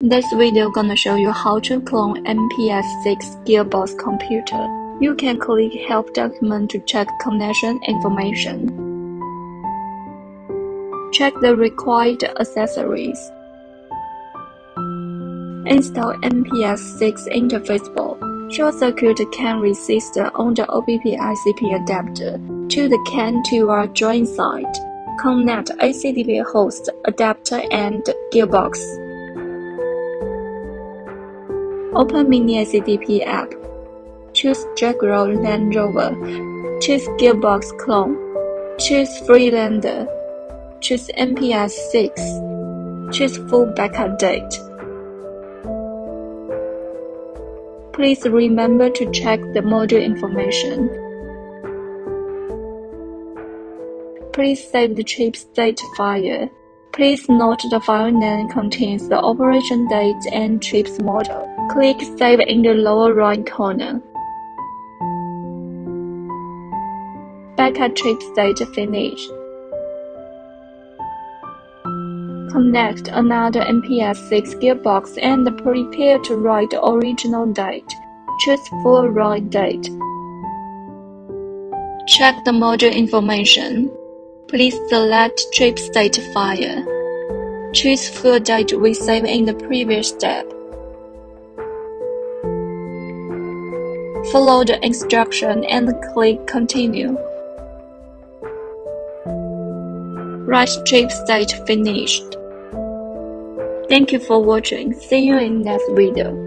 This video gonna show you how to clone MPS6 gearbox computer. You can click help document to check connection information. Check the required accessories. Install MPS6 interface board. Short circuit CAN resistor on the OBP ICP adapter to the CAN to our join site. Connect ACDP host, adapter, and gearbox. Open Mini ACDP app. Choose Jaguar Land Rover. Choose Gearbox Clone. Choose Freelander. Choose MPS 6. Choose Full Backup Date. Please remember to check the module information. Please save the chip state file. Please note the file name contains the operation date and chip's model. Click Save in the lower right corner. Backup chip state finished. Connect another MPS6 gearbox and prepare to write the original date. Choose full write date. Check the module information. Please select chip state file. Choose full date we saved in the previous step. Follow the instruction and click Continue. Write chip state finished. Thank you for watching. See you in next video.